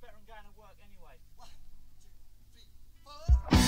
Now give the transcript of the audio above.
better than going to work anyway. One, two, three, four.